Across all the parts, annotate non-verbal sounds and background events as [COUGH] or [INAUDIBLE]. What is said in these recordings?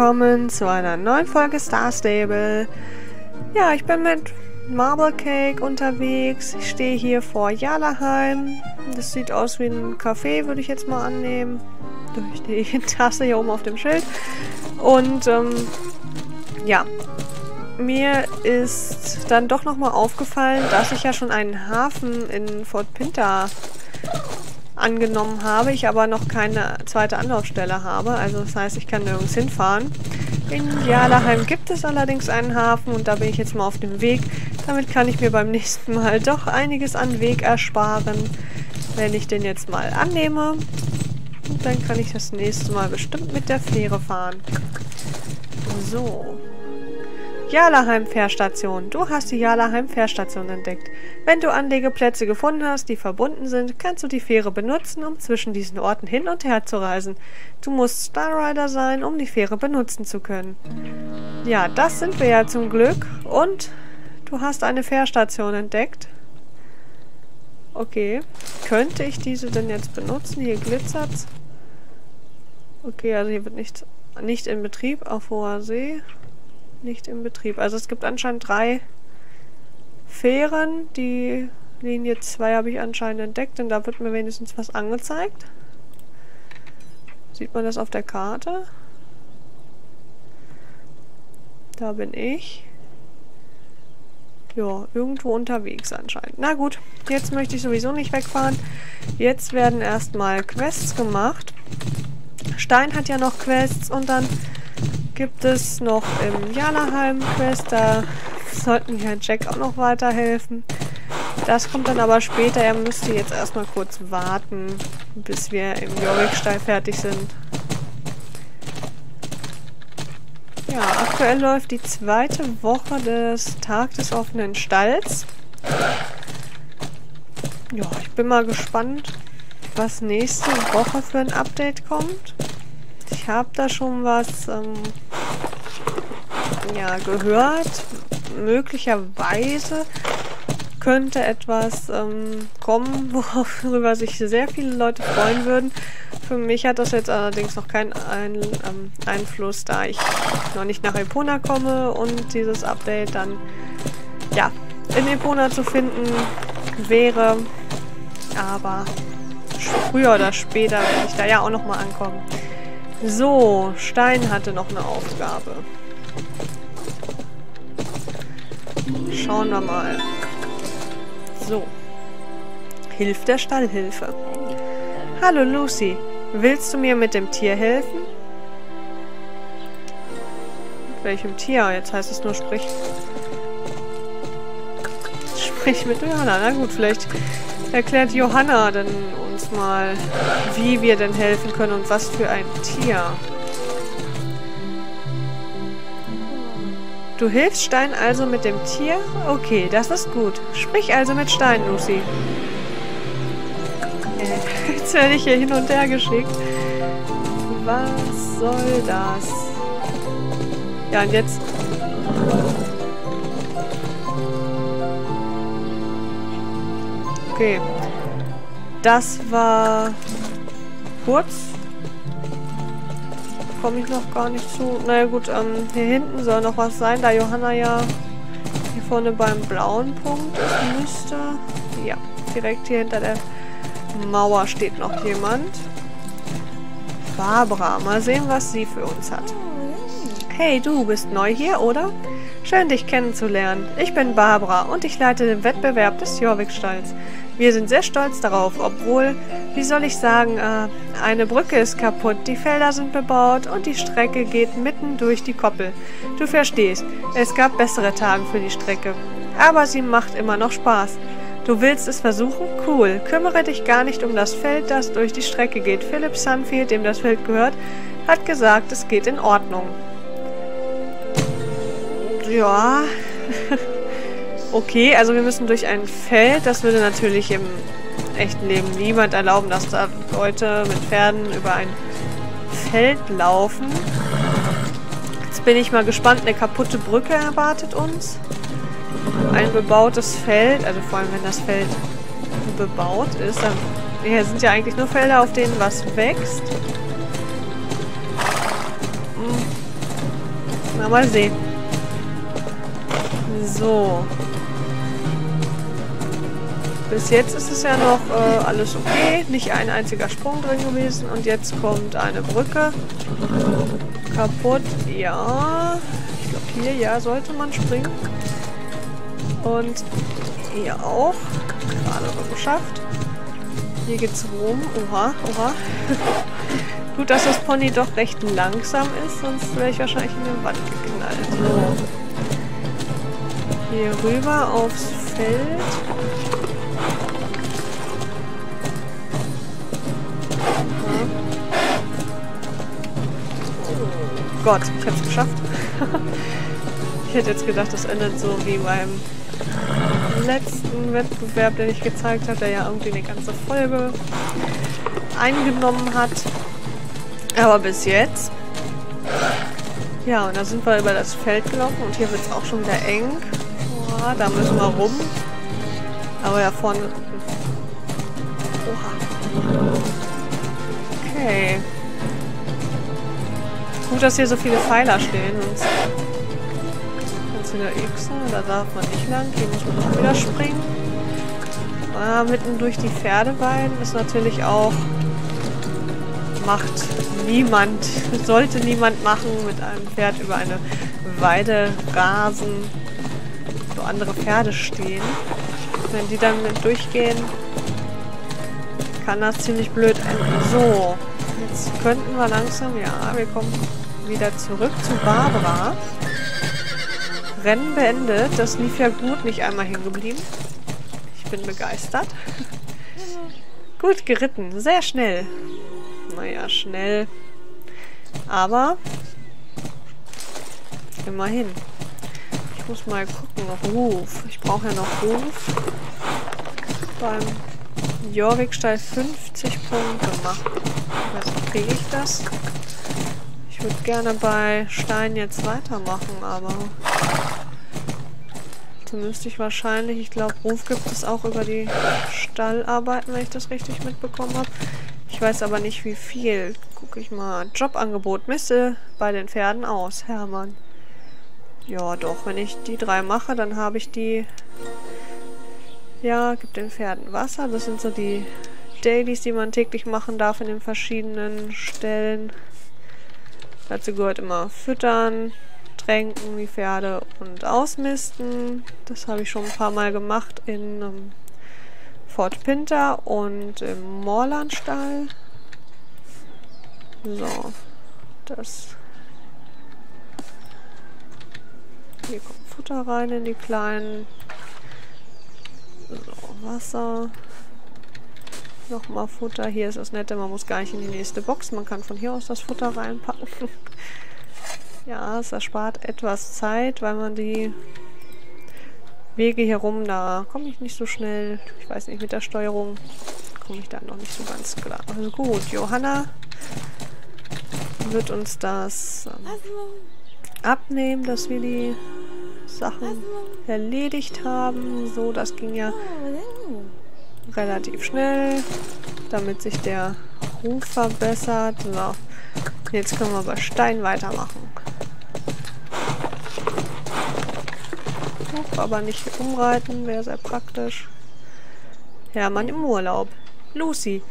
willkommen zu einer neuen Folge Star Stable. Ja, ich bin mit Marble Cake unterwegs. Ich stehe hier vor Jalaheim. Das sieht aus wie ein Café, würde ich jetzt mal annehmen. Durch die Tasse hier oben auf dem Schild. Und, ähm, ja. Mir ist dann doch nochmal aufgefallen, dass ich ja schon einen Hafen in Fort Pinta angenommen habe, ich aber noch keine zweite Anlaufstelle habe. Also das heißt, ich kann nirgends hinfahren. In Jalaheim gibt es allerdings einen Hafen und da bin ich jetzt mal auf dem Weg. Damit kann ich mir beim nächsten Mal doch einiges an Weg ersparen, wenn ich den jetzt mal annehme. Und dann kann ich das nächste Mal bestimmt mit der Fähre fahren. So. Jalaheim-Fährstation. Du hast die Jalaheim-Fährstation entdeckt. Wenn du Anlegeplätze gefunden hast, die verbunden sind, kannst du die Fähre benutzen, um zwischen diesen Orten hin und her zu reisen. Du musst Starrider sein, um die Fähre benutzen zu können. Ja, das sind wir ja zum Glück. Und du hast eine Fährstation entdeckt. Okay. Könnte ich diese denn jetzt benutzen? Hier glitzert's. Okay, also hier wird nichts nicht in Betrieb auf hoher See nicht in Betrieb. Also es gibt anscheinend drei Fähren. Die Linie 2 habe ich anscheinend entdeckt, und da wird mir wenigstens was angezeigt. Sieht man das auf der Karte? Da bin ich. Ja, irgendwo unterwegs anscheinend. Na gut, jetzt möchte ich sowieso nicht wegfahren. Jetzt werden erstmal Quests gemacht. Stein hat ja noch Quests und dann gibt es noch im Jalaheim-Quest. Da sollten wir Jack auch noch weiterhelfen. Das kommt dann aber später. Er müsste jetzt erstmal kurz warten, bis wir im Jorikstall fertig sind. Ja, aktuell läuft die zweite Woche des Tag des offenen Stalls. Ja, ich bin mal gespannt, was nächste Woche für ein Update kommt. Ich habe da schon was ähm, ja, gehört. Möglicherweise könnte etwas ähm, kommen, [LAUGHS] worüber sich sehr viele Leute freuen würden. Für mich hat das jetzt allerdings noch keinen Ein ähm, Einfluss, da ich noch nicht nach Epona komme und dieses Update dann ja in Epona zu finden wäre. Aber früher oder später werde ich da ja auch nochmal ankommen. So, Stein hatte noch eine Aufgabe. Schauen wir mal. So. Hilf der Stallhilfe. Hallo Lucy, willst du mir mit dem Tier helfen? Mit welchem Tier? Jetzt heißt es nur sprich. Sprich mit Johanna. Na gut, vielleicht erklärt Johanna dann uns mal, wie wir denn helfen können und was für ein Tier. Du hilfst Stein also mit dem Tier? Okay, das ist gut. Sprich also mit Stein, Lucy. Äh, [LAUGHS] jetzt werde ich hier hin und her geschickt. Was soll das? Ja, und jetzt... Okay. Das war kurz. Komme ich noch gar nicht zu. Naja gut, ähm, hier hinten soll noch was sein, da Johanna ja hier vorne beim blauen Punkt ist, müsste. Ja, direkt hier hinter der Mauer steht noch jemand. Barbara, mal sehen, was sie für uns hat. Hey, du bist neu hier, oder? Schön, dich kennenzulernen. Ich bin Barbara und ich leite den Wettbewerb des Jorvik-Stalls. Wir sind sehr stolz darauf, obwohl, wie soll ich sagen, äh, eine Brücke ist kaputt, die Felder sind bebaut und die Strecke geht mitten durch die Koppel. Du verstehst, es gab bessere Tage für die Strecke. Aber sie macht immer noch Spaß. Du willst es versuchen? Cool. Kümmere dich gar nicht um das Feld, das durch die Strecke geht. Philipp Sunfield, dem das Feld gehört, hat gesagt, es geht in Ordnung. Ja. [LAUGHS] Okay, also wir müssen durch ein Feld. Das würde natürlich im echten Leben niemand erlauben, dass da Leute mit Pferden über ein Feld laufen. Jetzt bin ich mal gespannt. Eine kaputte Brücke erwartet uns. Ein bebautes Feld, also vor allem wenn das Feld bebaut ist. Dann, hier sind ja eigentlich nur Felder, auf denen was wächst. Hm Na, mal sehen. So. Bis jetzt ist es ja noch äh, alles okay. Nicht ein einziger Sprung drin gewesen. Und jetzt kommt eine Brücke. Kaputt. Ja. Ich glaube, hier, ja, sollte man springen. Und hier auch. Gerade so geschafft. Hier geht's rum. Oha, oha. [LAUGHS] Gut, dass das Pony doch recht langsam ist, sonst wäre ich wahrscheinlich in die Wand geknallt. Hier rüber aufs Feld. Gott, ich hab's geschafft. ich hätte jetzt gedacht, das endet so wie beim letzten Wettbewerb, den ich gezeigt habe, der ja irgendwie eine ganze Folge eingenommen hat. Aber bis jetzt. Ja, und da sind wir über das Feld gelaufen und hier wird es auch schon wieder eng. Boah, da müssen wir rum. Aber ja vorne... Oha. Okay. Gut, dass hier so viele Pfeiler stehen, sonst kannst du wieder X, da darf man nicht lang. Hier muss man auch wieder springen. Ah, mitten durch die Pferdeweiden ist natürlich auch macht niemand, [LAUGHS] sollte niemand machen, mit einem Pferd über eine Weide rasen, wo andere Pferde stehen. Wenn die dann durchgehen, kann das ziemlich blöd enden. So, jetzt könnten wir langsam, ja, wir kommen wieder zurück zu Barbara. Rennen beendet, das lief ja gut, nicht einmal hingeblieben. Ich bin begeistert. gut geritten, sehr schnell naja, schnell. Aber immerhin. Ich muss mal gucken. Ruf. Ich brauche ja noch Ruf. Beim Jorvik-Stall 50 Punkte machen. Also kriege ich das? Ich würde gerne bei Stein jetzt weitermachen, aber so müsste ich wahrscheinlich, ich glaube, Ruf gibt es auch über die Stallarbeiten, wenn ich das richtig mitbekommen habe. Ich weiß aber nicht, wie viel. Guck ich mal. Jobangebot misse bei den Pferden aus, Hermann. Ja, doch. Wenn ich die drei mache, dann habe ich die... Ja, gibt den Pferden Wasser. Das sind so die Dailies, die man täglich machen darf in den verschiedenen Stellen. Dazu gehört immer Füttern, Tränken, die Pferde und Ausmisten. Das habe ich schon ein paar Mal gemacht in ähm, Fort Pinter und im Moorlandstall. So, das. Hier kommt Futter rein in die kleinen. So, Wasser. Nochmal Futter. Hier ist das Nette, man muss gar nicht in die nächste Box. Man kann von hier aus das Futter reinpacken. [LAUGHS] ja, es erspart etwas Zeit, weil man die Wege hier rum, da komme ich nicht so schnell. Ich weiß nicht, mit der Steuerung komme ich da noch nicht so ganz klar. Also gut, Johanna wird uns das ähm, abnehmen, dass wir die Sachen erledigt haben. So, das ging ja relativ schnell, damit sich der Ruf verbessert. So, jetzt können wir bei Stein weitermachen. aber nicht umreiten, wäre sehr praktisch. Hermann im Urlaub. Lucy.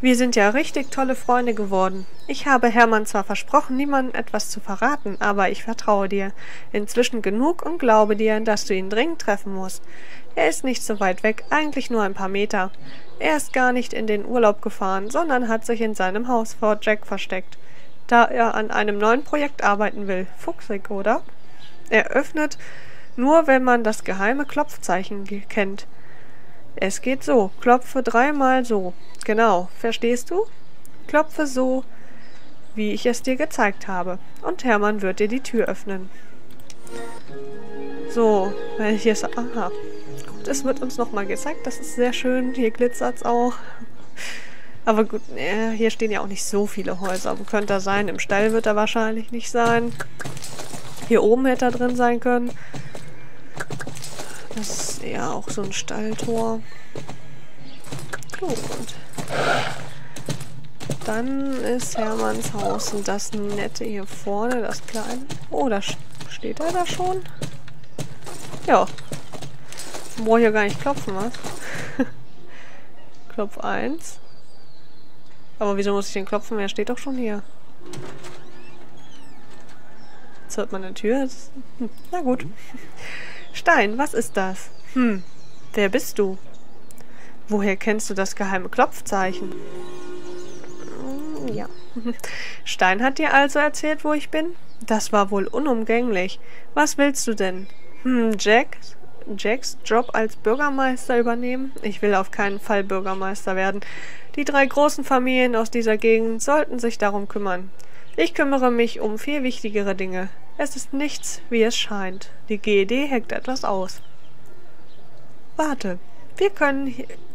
Wir sind ja richtig tolle Freunde geworden. Ich habe Hermann zwar versprochen, niemandem etwas zu verraten, aber ich vertraue dir inzwischen genug und glaube dir, dass du ihn dringend treffen musst. Er ist nicht so weit weg, eigentlich nur ein paar Meter. Er ist gar nicht in den Urlaub gefahren, sondern hat sich in seinem Haus vor Jack versteckt, da er an einem neuen Projekt arbeiten will. Fuchsig, oder? Er öffnet nur wenn man das geheime Klopfzeichen kennt. Es geht so. Klopfe dreimal so. Genau. Verstehst du? Klopfe so, wie ich es dir gezeigt habe. Und Hermann wird dir die Tür öffnen. So, jetzt... Aha. Gut, es wird uns nochmal gezeigt. Das ist sehr schön. Hier glitzert es auch. Aber gut, äh, hier stehen ja auch nicht so viele Häuser. Wo könnte er sein? Im Stall wird er wahrscheinlich nicht sein. Hier oben hätte er drin sein können. Das ist eher auch so ein Stalltor. Gut. Dann ist Hermanns Haus und das nette hier vorne, das kleine. Oh, da steht er da schon? Ja. Brauche ich ja gar nicht klopfen, was? [LAUGHS] Klopf 1. Aber wieso muss ich den klopfen? Er steht doch schon hier. Jetzt hört man eine Tür. Hm, na gut. [LAUGHS] Stein, was ist das? Hm, wer bist du? Woher kennst du das geheime Klopfzeichen? Hm, ja. Stein hat dir also erzählt, wo ich bin? Das war wohl unumgänglich. Was willst du denn? Hm, Jack? Jacks Job als Bürgermeister übernehmen? Ich will auf keinen Fall Bürgermeister werden. Die drei großen Familien aus dieser Gegend sollten sich darum kümmern. Ich kümmere mich um viel wichtigere Dinge. Es ist nichts, wie es scheint. Die GED hackt etwas aus. Warte, wir können,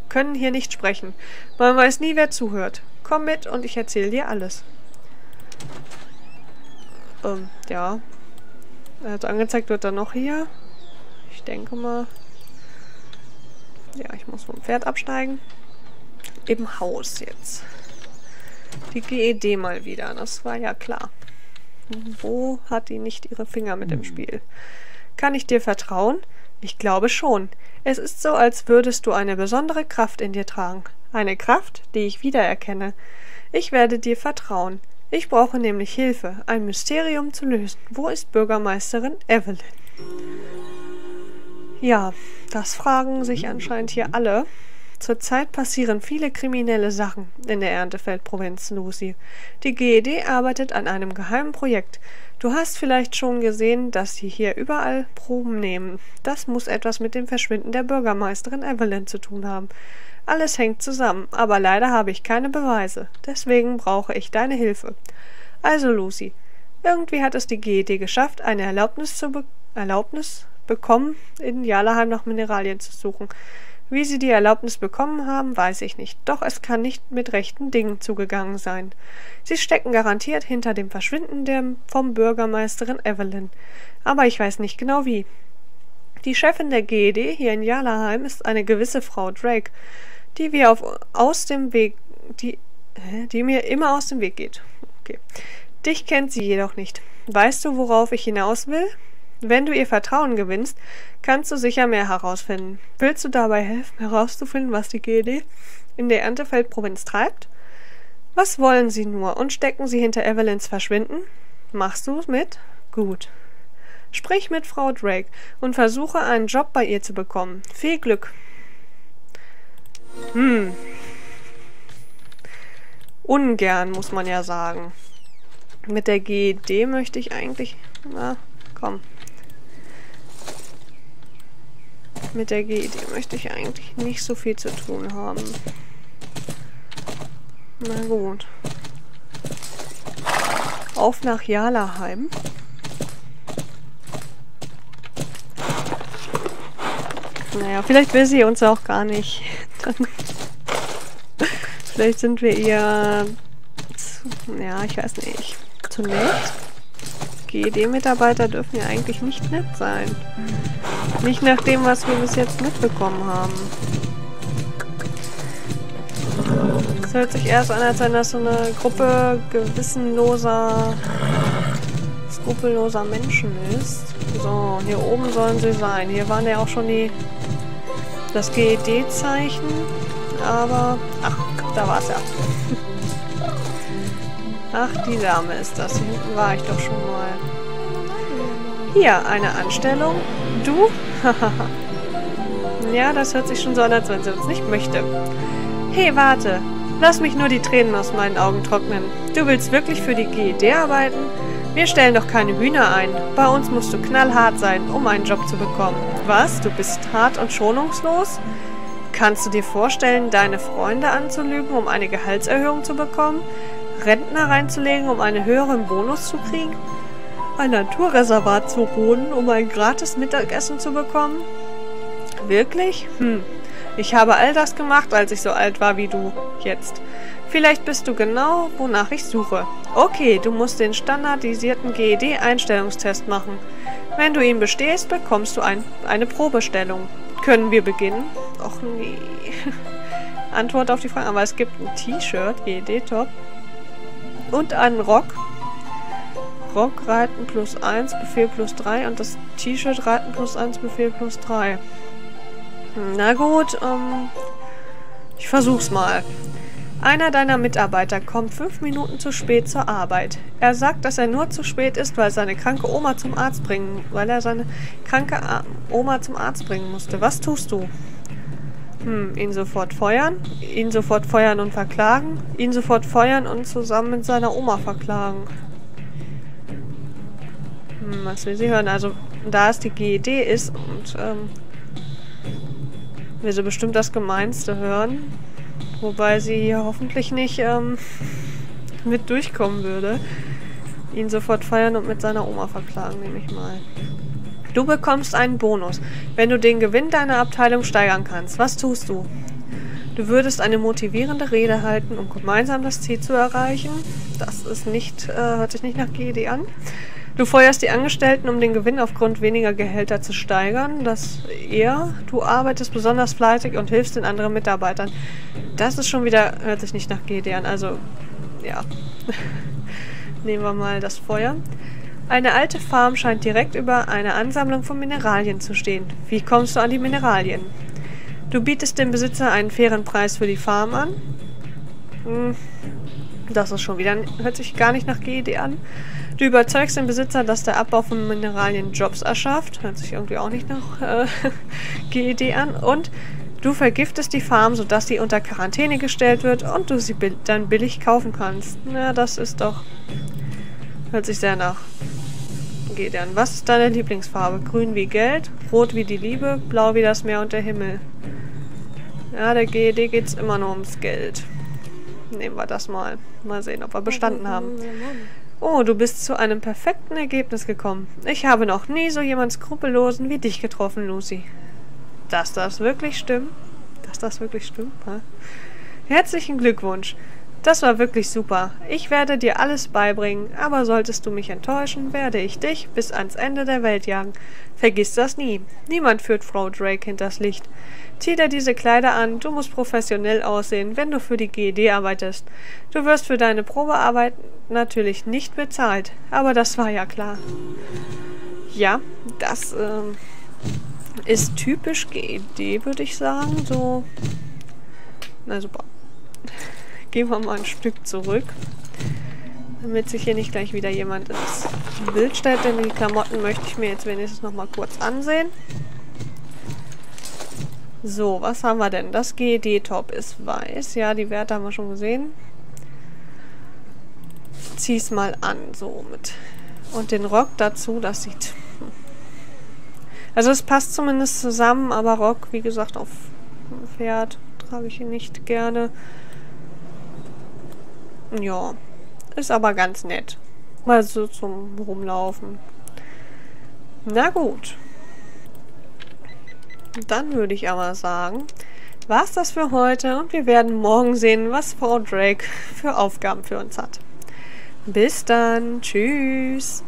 können hier nicht sprechen. Man weiß nie, wer zuhört. Komm mit und ich erzähle dir alles. Ähm, ja. Also angezeigt wird er noch hier. Ich denke mal... Ja, ich muss vom Pferd absteigen. Im Haus jetzt. Die GED mal wieder, das war ja klar. Wo hat die nicht ihre Finger mit im hm. Spiel? Kann ich dir vertrauen? Ich glaube schon. Es ist so, als würdest du eine besondere Kraft in dir tragen. Eine Kraft, die ich wiedererkenne. Ich werde dir vertrauen. Ich brauche nämlich Hilfe, ein Mysterium zu lösen. Wo ist Bürgermeisterin Evelyn? Ja, das fragen sich anscheinend hier alle. Zurzeit passieren viele kriminelle Sachen in der Erntefeld-Provinz, Lucy. Die GED arbeitet an einem geheimen Projekt. Du hast vielleicht schon gesehen, dass sie hier überall Proben nehmen. Das muss etwas mit dem Verschwinden der Bürgermeisterin Evelyn zu tun haben. Alles hängt zusammen, aber leider habe ich keine Beweise. Deswegen brauche ich deine Hilfe. Also, Lucy, irgendwie hat es die GED geschafft, eine Erlaubnis zu be Erlaubnis bekommen, in Jalaheim nach Mineralien zu suchen. Wie sie die Erlaubnis bekommen haben, weiß ich nicht, doch es kann nicht mit rechten Dingen zugegangen sein. Sie stecken garantiert hinter dem Verschwinden der vom Bürgermeisterin Evelyn, aber ich weiß nicht genau wie. Die Chefin der GED hier in Jalaheim ist eine gewisse Frau Drake, die wir auf, aus dem Weg, die, die mir immer aus dem Weg geht. Okay. Dich kennt sie jedoch nicht. Weißt du, worauf ich hinaus will? Wenn du ihr Vertrauen gewinnst, kannst du sicher mehr herausfinden. Willst du dabei helfen, herauszufinden, was die GED in der Erntefeld-Provinz treibt? Was wollen sie nur und stecken sie hinter Evelyns Verschwinden? Machst du es mit? Gut. Sprich mit Frau Drake und versuche einen Job bei ihr zu bekommen. Viel Glück. Hm. Ungern, muss man ja sagen. Mit der GED möchte ich eigentlich... Na, komm. Mit der GED möchte ich eigentlich nicht so viel zu tun haben. Na gut. Auf nach Jalaheim. Naja, vielleicht will sie uns auch gar nicht. [LAUGHS] vielleicht sind wir ihr... Zu, ja, ich weiß nicht. Zu nett? GED-Mitarbeiter dürfen ja eigentlich nicht nett sein. Nicht nach dem, was wir bis jetzt mitbekommen haben. Es hört sich erst an, als wenn das so eine Gruppe gewissenloser, skrupelloser Menschen ist. So, hier oben sollen sie sein. Hier waren ja auch schon die das GED-Zeichen. Aber, ach, da war es ja. Ach, die Dame ist das. Hier hinten war ich doch schon mal. Hier, eine Anstellung. Du? [LAUGHS] ja, das hört sich schon so an, als wenn sie uns nicht möchte. Hey, warte. Lass mich nur die Tränen aus meinen Augen trocknen. Du willst wirklich für die GED arbeiten? Wir stellen doch keine Hühner ein. Bei uns musst du knallhart sein, um einen Job zu bekommen. Was? Du bist hart und schonungslos? Kannst du dir vorstellen, deine Freunde anzulügen, um eine Gehaltserhöhung zu bekommen? Rentner reinzulegen, um einen höheren Bonus zu kriegen? Ein Naturreservat zu roden, um ein gratis Mittagessen zu bekommen? Wirklich? Hm. Ich habe all das gemacht, als ich so alt war wie du jetzt. Vielleicht bist du genau, wonach ich suche. Okay, du musst den standardisierten GED-Einstellungstest machen. Wenn du ihn bestehst, bekommst du ein, eine Probestellung. Können wir beginnen? Och nee. [LAUGHS] Antwort auf die Frage, aber es gibt ein T-Shirt, GED-Top. Und einen Rock. Rock reiten plus 1, Befehl plus 3 und das T-Shirt reiten plus 1, Befehl plus 3. Na gut, ähm, ich versuch's mal. Einer deiner Mitarbeiter kommt fünf Minuten zu spät zur Arbeit. Er sagt, dass er nur zu spät ist, weil seine kranke Oma zum Arzt bringen, weil er seine kranke Oma zum Arzt bringen musste. Was tust du? Hm, ihn sofort feuern, ihn sofort feuern und verklagen, ihn sofort feuern und zusammen mit seiner Oma verklagen. Was will sie hören? Also, da es die GED ist und ähm, will sie bestimmt das Gemeinste hören, Wobei sie hoffentlich nicht ähm, mit durchkommen würde. Ihn sofort feiern und mit seiner Oma verklagen, nehme ich mal. Du bekommst einen Bonus, wenn du den Gewinn deiner Abteilung steigern kannst. Was tust du? Du würdest eine motivierende Rede halten, um gemeinsam das Ziel zu erreichen. Das ist nicht, äh, hört sich nicht nach GED an. Du feuerst die Angestellten, um den Gewinn aufgrund weniger Gehälter zu steigern. Das eher. Du arbeitest besonders fleißig und hilfst den anderen Mitarbeitern. Das ist schon wieder, hört sich nicht nach GD an. Also, ja. [LAUGHS] Nehmen wir mal das Feuer. Eine alte Farm scheint direkt über eine Ansammlung von Mineralien zu stehen. Wie kommst du an die Mineralien? Du bietest dem Besitzer einen fairen Preis für die Farm an. Hm, das ist schon wieder, hört sich gar nicht nach GED an. Du überzeugst den Besitzer, dass der Abbau von Mineralien Jobs erschafft. Hört sich irgendwie auch nicht nach äh, [LAUGHS] GED an. Und du vergiftest die Farm, sodass sie unter Quarantäne gestellt wird und du sie bi dann billig kaufen kannst. Na, das ist doch... Hört sich sehr nach GED an. Was ist deine Lieblingsfarbe? Grün wie Geld, rot wie die Liebe, blau wie das Meer und der Himmel. Ja, der GED geht es immer nur ums Geld. Nehmen wir das mal. Mal sehen, ob wir bestanden haben. Oh, du bist zu einem perfekten Ergebnis gekommen. Ich habe noch nie so jemand Skrupellosen wie dich getroffen, Lucy. Dass das wirklich stimmt? Dass das wirklich stimmt? Ha? Herzlichen Glückwunsch. Das war wirklich super. Ich werde dir alles beibringen, aber solltest du mich enttäuschen, werde ich dich bis ans Ende der Welt jagen. Vergiss das nie. Niemand führt Frau Drake hinters Licht. Zieh dir diese Kleider an, du musst professionell aussehen, wenn du für die GED arbeitest. Du wirst für deine Probearbeit natürlich nicht bezahlt, aber das war ja klar. Ja, das ähm, ist typisch GED, würde ich sagen. So, na super. Gehen wir mal ein Stück zurück, damit sich hier nicht gleich wieder jemand ins Bild stellt, denn die Klamotten möchte ich mir jetzt wenigstens noch mal kurz ansehen. So, was haben wir denn? Das GED-Top ist weiß. Ja, die Werte haben wir schon gesehen. Zieh's mal an, so mit. Und den Rock dazu, das sieht... [LAUGHS] Also es passt zumindest zusammen, aber Rock, wie gesagt, auf Pferd trage ich ihn nicht gerne. Ja, ist aber ganz nett. Mal so zum Rumlaufen. Na gut. Dann würde ich aber sagen, war's das für heute und wir werden morgen sehen, was Frau Drake für Aufgaben für uns hat. Bis dann. Tschüss.